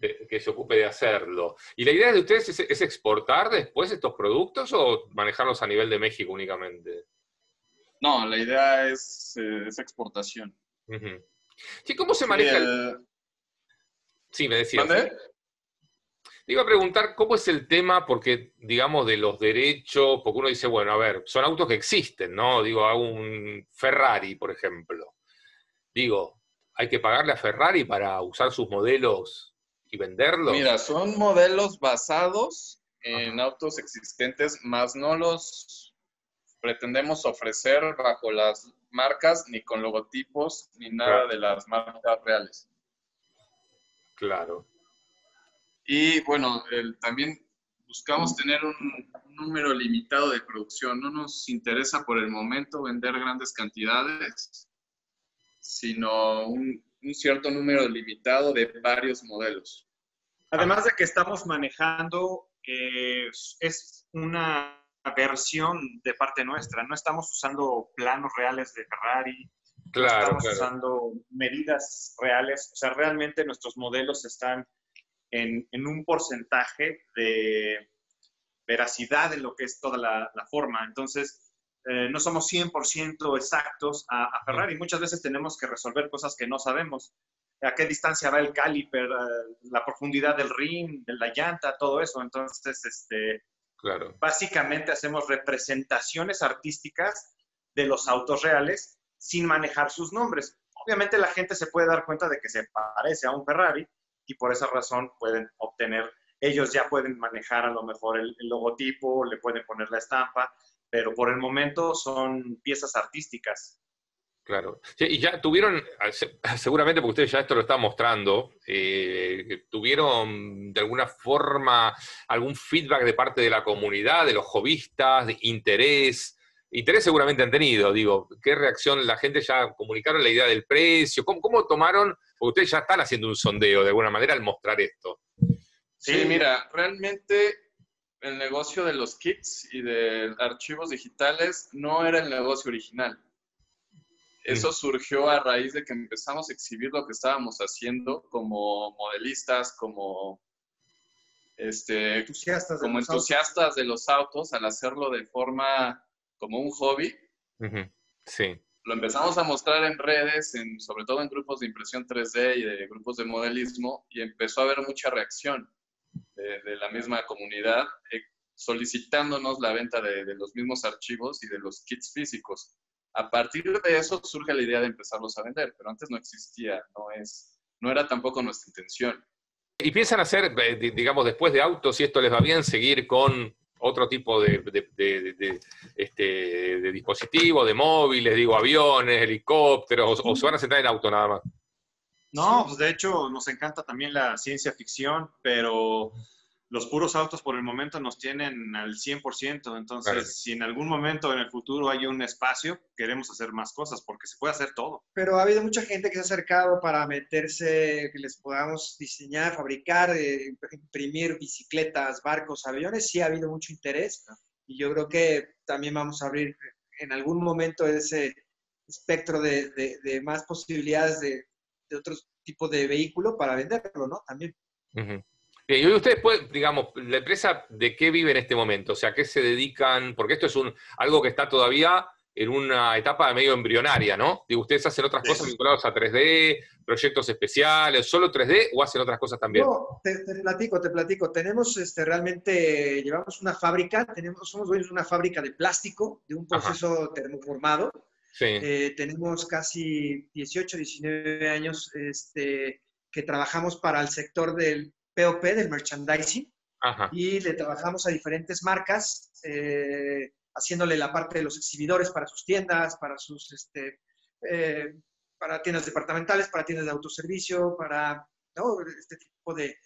que se ocupe de hacerlo. ¿Y la idea de ustedes es, exportar después estos productos o manejarlos a nivel de México únicamente? No, la idea es, eh, exportación. Sí, ¿cómo se maneja el... Sí, me decía. ¿Dónde? iba a preguntar cómo es el tema, porque, digamos, de los derechos, porque uno dice, bueno, a ver, son autos que existen, ¿no? Digo, a un Ferrari, por ejemplo. Digo, ¿hay que pagarle a Ferrari para usar sus modelos y venderlos? Mira, son modelos basados en autos existentes, más no los pretendemos ofrecer bajo las marcas, ni con logotipos, ni nada de las marcas reales. Claro. Y bueno, también buscamos tener un, número limitado de producción. No nos interesa por el momento vender grandes cantidades, sino un, un cierto número limitado de varios modelos. Además de que estamos manejando, es una versión de parte nuestra, no estamos usando planos reales de Ferrari, claro, estamos usando medidas reales, o sea, realmente nuestros modelos están en, un porcentaje de veracidad en lo que es toda la, forma. Entonces, eh, no somos 100% exactos a, a, Ferrari. Muchas veces tenemos que resolver cosas que no sabemos. A qué distancia va el caliper, eh, la profundidad del rim, de la llanta, todo eso. Entonces, este, básicamente hacemos representaciones artísticas de los autos reales sin manejar sus nombres. Obviamente la gente se puede dar cuenta de que se parece a un Ferrari y por esa razón pueden obtener, ellos ya pueden manejar a lo mejor el logotipo, le pueden poner la estampa, pero por el momento son piezas artísticas. Claro. y ya tuvieron, seguramente porque ustedes ya esto lo están mostrando, eh, tuvieron de alguna forma algún feedback de parte de la comunidad, de los jovistas, de interés. Interés seguramente han tenido, digo, ¿qué reacción la gente ya comunicaron la idea del precio? ¿Cómo, cómo tomaron? Porque ustedes ya están haciendo un sondeo de alguna manera al mostrar esto. Sí, mira, realmente el negocio de los kits y de archivos digitales no era el negocio original. Eso surgió a raíz de que empezamos a exhibir lo que estábamos haciendo como modelistas, como, este, entusiastas, como entusiastas de los autos, al hacerlo de forma como un hobby. Sí. Lo empezamos a mostrar en redes, en, sobre todo en grupos de impresión 3D y de grupos de modelismo, y empezó a haber mucha reacción de, la misma comunidad eh, solicitándonos la venta de, los mismos archivos y de los kits físicos. A partir de eso surge la idea de empezarlos a vender, pero antes no existía, no, es, no era tampoco nuestra intención. ¿Y piensan hacer, eh, digamos, después de autos, si esto les va bien, seguir con otro tipo de, de, este, de dispositivos, de móviles, digo, aviones, helicópteros, o, se van a centrar en auto nada más? No, pues de hecho nos encanta también la ciencia ficción, pero los puros autos por el momento nos tienen al 100%, entonces si en algún momento en el futuro hay un espacio, queremos hacer más cosas porque se puede hacer todo. Pero ha habido mucha gente que se ha acercado para meterse, que les podamos diseñar, fabricar, eh, imprimir bicicletas, barcos, aviones, sí ha habido mucho interés y yo creo que también vamos a abrir en algún momento ese espectro de, más posibilidades de, de otros tipos de vehículo para venderlo, ¿no? También. Y ustedes pueden, digamos, la empresa de qué vive en este momento, o sea, ¿qué se dedican? Porque esto es un, algo que está todavía en una etapa medio embrionaria, ¿no? Digo, ¿ustedes hacen otras cosas vinculadas a 3D, proyectos especiales, solo 3D o hacen otras cosas también? No, te, platico, te platico. Tenemos este, realmente, llevamos una fábrica, tenemos, somos dueños de una fábrica de plástico, de un proceso termoformado. Sí. Eh, tenemos casi 18, 19 años este, que trabajamos para el sector del POP, del merchandising, Ajá. y le trabajamos a diferentes marcas. Eh, haciéndole la parte de los exhibidores para sus tiendas, para sus, este, eh, para tiendas departamentales, para tiendas de autoservicio, para, Este tipo de,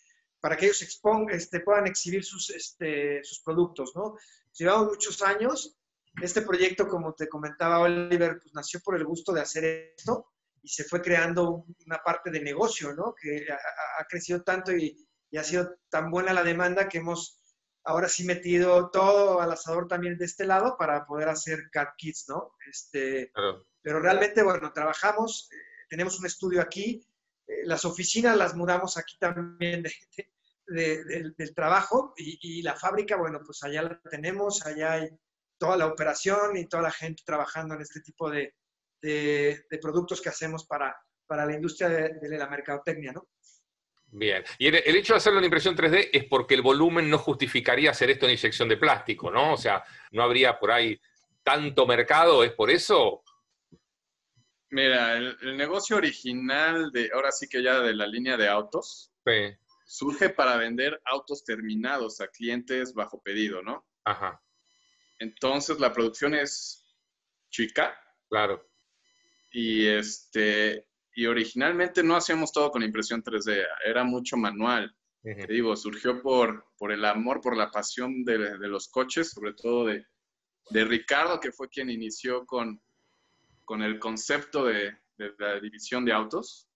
para que ellos expongan, este, puedan exhibir sus, este, sus productos, ¿no? Llevamos muchos años. Este proyecto, como te comentaba Oliver, pues nació por el gusto de hacer esto y se fue creando una parte de negocio, ¿no? Que ha, crecido tanto y, y, ha sido tan buena la demanda que hemos ahora sí metido todo al asador también de este lado para poder hacer cat kits, ¿no? Este, Pero realmente, bueno, trabajamos, eh, tenemos un estudio aquí, eh, las oficinas las mudamos aquí también del trabajo y, la fábrica, bueno, pues allá la tenemos, allá hay toda la operación y toda la gente trabajando en este tipo de, productos que hacemos para, para la industria de la mercadotecnia, ¿no? Bien. Y el, hecho de hacerlo en impresión 3D es porque el volumen no justificaría hacer esto en inyección de plástico, ¿no? O sea, no habría por ahí tanto mercado, ¿es por eso? Mira, el, negocio original de, ahora sí que ya de la línea de autos, surge para vender autos terminados a clientes bajo pedido, ¿no? Ajá. Entonces la producción es chica. Claro. Y este, y originalmente no hacíamos todo con impresión 3D, era mucho manual. Te digo, surgió por, por el amor, por la pasión de, de los coches, sobre todo de, de, Ricardo, que fue quien inició con, con el concepto de, de, la división de autos.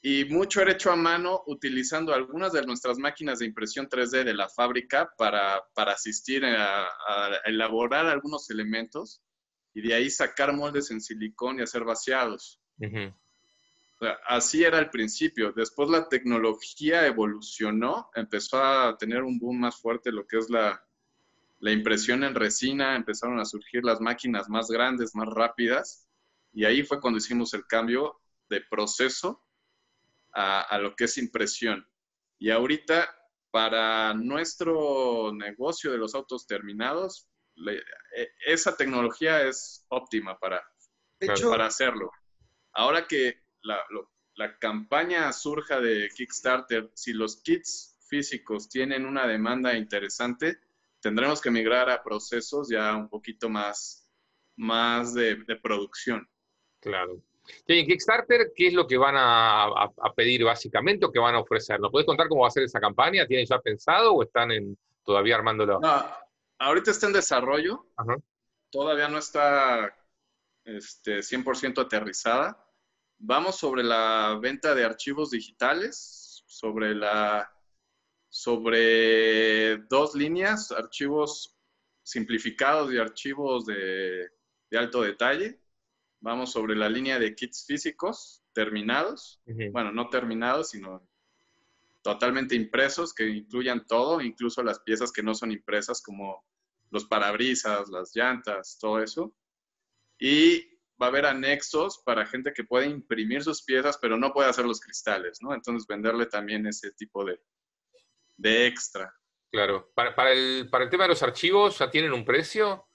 Y mucho era hecho a mano utilizando algunas de nuestras máquinas de impresión 3D de la fábrica para, para asistir a, a, elaborar algunos elementos y de ahí sacar moldes en silicón y hacer vaciados así era al principio. Después la tecnología evolucionó, empezó a tener un boom más fuerte lo que es la, impresión en resina, empezaron a surgir las máquinas más grandes, más rápidas, y ahí fue cuando hicimos el cambio de proceso a, lo que es impresión. Y ahorita, para nuestro negocio de los autos terminados, e, esa tecnología es óptima para, para hacerlo. Ahora que la, campaña surja de Kickstarter, si los kits físicos tienen una demanda interesante, tendremos que migrar a procesos ya un poquito más, más de, producción. Claro. Y en Kickstarter, ¿qué es lo que van a, pedir básicamente o qué van a ofrecer? ¿Nos puedes contar cómo va a ser esa campaña? ¿Tienen ya pensado o están en, todavía armándolo? No, ahorita está en desarrollo. Todavía no está este, 100% aterrizada. Vamos sobre la venta de archivos digitales, sobre la sobre dos líneas, archivos simplificados y archivos de, alto detalle. Vamos sobre la línea de kits físicos terminados, bueno, no terminados, sino totalmente impresos, que incluyan todo, incluso las piezas que no son impresas, como los parabrisas, las llantas, todo eso. Y va a haber anexos para gente que puede imprimir sus piezas, pero no puede hacer los cristales, ¿no? Entonces venderle también ese tipo de, de extra. Claro. Para, el, para el tema de los archivos, ¿ya tienen un precio?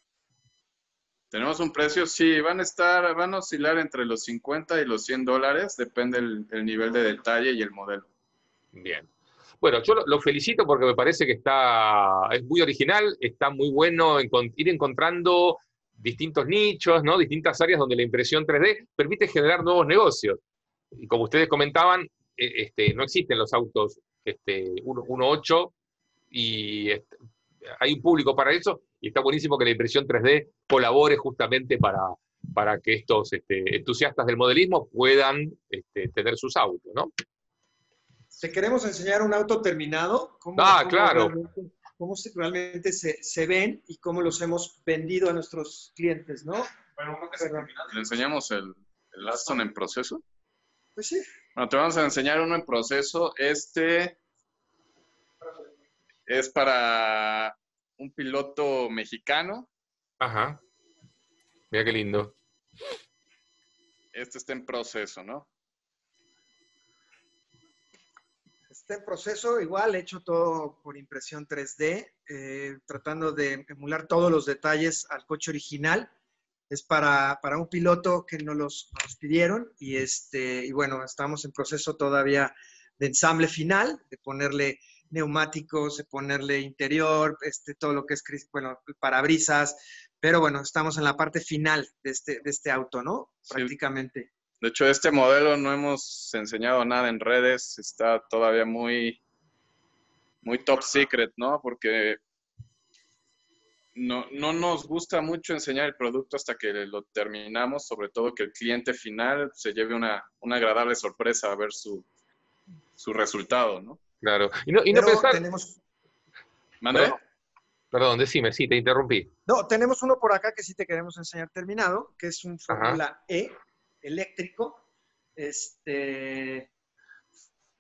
Tenemos un precio, sí, van a estar, van a oscilar entre los 50 y los 100 dólares, depende el, nivel de detalle y el modelo. Bien. Bueno, yo lo, felicito porque me parece que está, es muy original, está muy bueno ir encontrando distintos nichos, ¿no? distintas áreas donde la impresión 3D permite generar nuevos negocios. Y como ustedes comentaban, e, este, no existen los autos este, 1.8 y este, hay un público para eso y está buenísimo que la impresión 3D colabore justamente para, para que estos este, entusiastas del modelismo puedan este, tener sus autos, ¿no? Te queremos enseñar un auto terminado. ah, claro cómo realmente se, se, ven y cómo los hemos vendido a nuestros clientes, ¿no? Bueno, creo que se ¿Le enseñamos el, el Aston en proceso? Pues sí. Bueno, te vamos a enseñar uno en proceso. Este es para un piloto mexicano. Ajá. Mira qué lindo. Este está en proceso, ¿no? Está en proceso, igual, hecho todo por impresión 3D, eh, tratando de emular todos los detalles al coche original. Es para, un piloto que nos los, pidieron y, este, y bueno, estamos en proceso todavía de ensamble final, de ponerle neumáticos, de ponerle interior, este, todo lo que es, bueno, parabrisas, pero bueno, estamos en la parte final de este, de este auto, ¿no? Prácticamente. De hecho, este modelo no hemos enseñado nada en redes, está todavía muy, muy top secret, ¿no? Porque no, no nos gusta mucho enseñar el producto hasta que lo terminamos, sobre todo que el cliente final se lleve una, una agradable sorpresa a ver su, su resultado, ¿no? Claro. Y no, y no pensar... tenemos... Perdón, decime, sí, te interrumpí. No, tenemos uno por acá que sí te queremos enseñar terminado, que es un Fórmula E eléctrico. Este,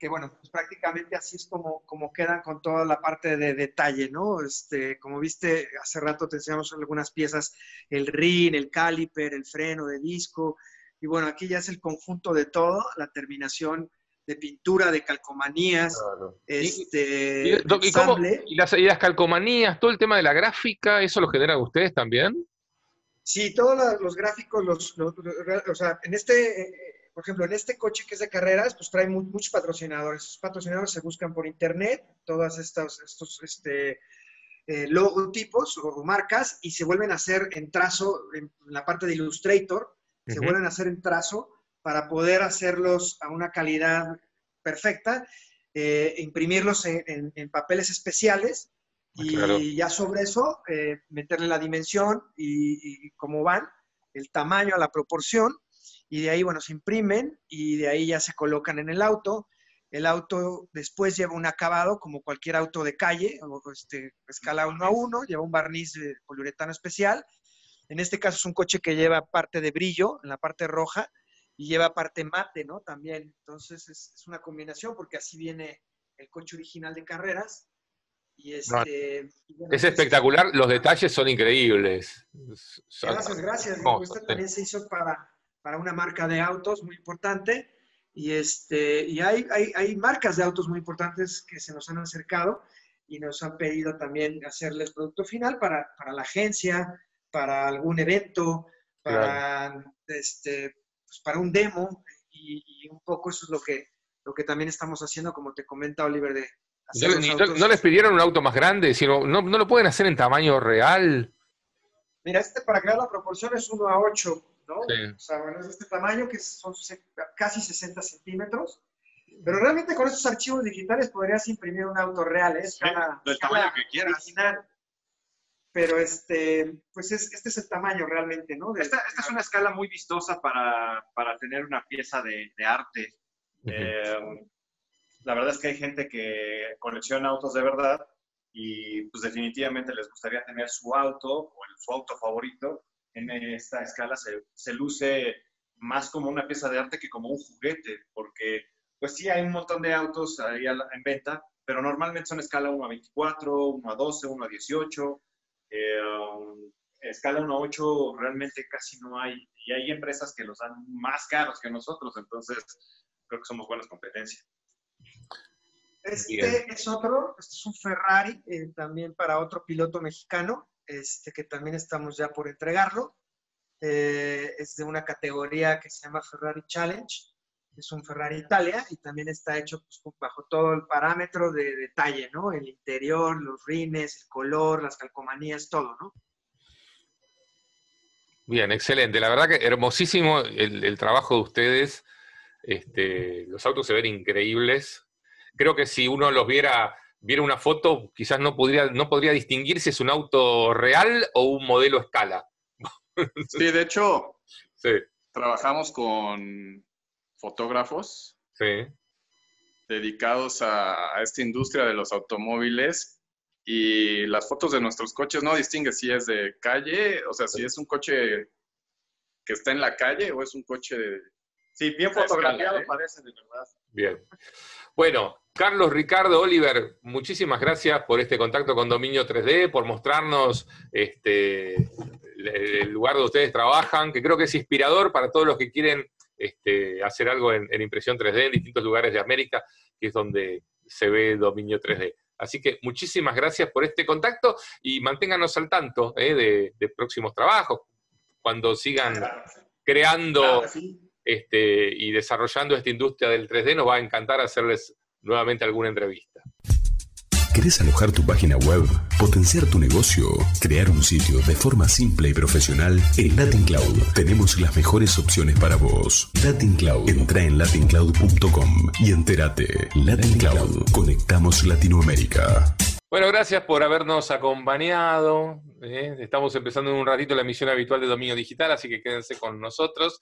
que bueno, pues prácticamente así es como, como quedan con toda la parte de detalle, ¿no? Este, como viste, hace rato te enseñamos algunas piezas, el rin, el caliper, el freno de disco, y bueno, aquí ya es el conjunto de todo, la terminación de pintura, de calcomanías, este, ¿Y, las, y, las, calcomanías, todo el tema de la gráfica, eso lo generan ustedes también? Sí, todos los gráficos, los, o sea, en este, eh, por ejemplo, en este coche que es de carreras, pues trae muchos patrocinadores. Esos patrocinadores se buscan por internet, todas estas, estos, este, eh, logotipos o marcas, y se vuelven a hacer en trazo, en la parte de Illustrator, se vuelven a hacer en trazo para poder hacerlos a una calidad perfecta, eh, imprimirlos en, papeles especiales ah, y ya sobre eso eh, meterle la dimensión y, cómo van, el tamaño, la proporción, y de ahí, bueno, se imprimen y de ahí ya se colocan en el auto. El auto después lleva un acabado como cualquier auto de calle, o este, escala 1 a 1, lleva un barniz de poliuretano especial. En este caso es un coche que lleva parte de brillo en la parte roja y lleva parte mate, ¿no? También. Entonces es, una combinación porque así viene el coche original de carreras. Y este, es espectacular, los detalles son increíbles. Gracias, gracias. Este también se hizo para, para una marca de autos muy importante. Y, este, y hay, hay, hay, marcas de autos muy importantes que se nos han acercado y nos han pedido también hacerles producto final para, para la agencia, para algún evento, para este, pues, para un demo y, un poco eso es lo que, lo que también estamos haciendo, como te comenta Oliver, de no, les pidieron un auto más grande? Sino, ¿no, ¿No lo pueden hacer en tamaño real? Mira, este para crear la proporción es 1 a 8, ¿no? O sea, bueno, es este tamaño que son casi 60 centímetros. Pero realmente con estos archivos digitales podrías imprimir un auto real, ¿eh? del tamaño que quieras pero este, pues es, este es el tamaño realmente, ¿no? esta, es una escala muy vistosa para, para tener una pieza de, de arte. Eh, la verdad es que hay gente que colecciona autos de verdad y pues definitivamente les gustaría tener su auto o su auto favorito. En esta escala se, se luce más como una pieza de arte que como un juguete, porque pues sí hay un montón de autos ahí en venta, pero normalmente son escala 1 a 24, 1 a 12, 1 a 18 eh, um, escala 1.8 realmente casi no hay. Y hay empresas que los dan más caros que nosotros, entonces creo que somos buenas competencias. Este es otro, este es un Ferrari, eh, también para otro piloto mexicano, este, que también estamos ya por entregarlo. Eh, es de una categoría que se llama Ferrari Challenge es un Ferrari Italia y también está hecho pues, bajo todo el parámetro de detalle, ¿no? El interior, los rines, el color, las calcomanías, todo, ¿no? Bien, excelente. La verdad que hermosísimo el, trabajo de ustedes. Este, los autos se ven increíbles. Creo que si uno los viera, viera una foto, quizás no podría, no podría distinguir si es un auto real o un modelo escala. Sí, de hecho, sí. trabajamos con fotógrafos dedicados a, esta industria de los automóviles y las fotos de nuestros coches no distingue si es de calle, o sea, si es un coche que está en la calle o es un coche de... Sí, bien fotografiado ¿eh? parece, de verdad. Bien. Bueno, Carlos Ricardo Oliver, muchísimas gracias por este contacto con Dominio 3D, por mostrarnos este, el lugar donde ustedes trabajan, que creo que es inspirador para todos los que quieren este, hacer algo en, impresión 3D en distintos lugares de América, que es donde se ve Dominio 3D. Así que muchísimas gracias por este contacto y manténganos al tanto ¿eh? de, próximos trabajos, cuando sigan creando este, y desarrollando esta industria del 3D, nos va a encantar hacerles nuevamente alguna entrevista. ¿Querés alojar tu página web, potenciar tu negocio, crear un sitio de forma simple y profesional? En Latin Cloud tenemos las mejores opciones para vos. Latin Cloud. Entra en latincloud.com y entérate. Latin Cloud. Conectamos Latinoamérica. Bueno, gracias por habernos acompañado. ¿eh? estamos empezando en un ratito la emisión habitual de Dominio Digital, así que quédense con nosotros.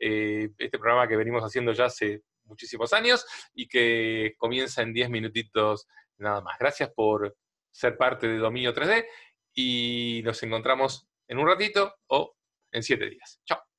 Eh, este programa que venimos haciendo ya hace muchísimos años y que comienza en 10 minutitos nada más. Gracias por ser parte de Dominio 3D y nos encontramos en un ratito o en 7 días. Chao.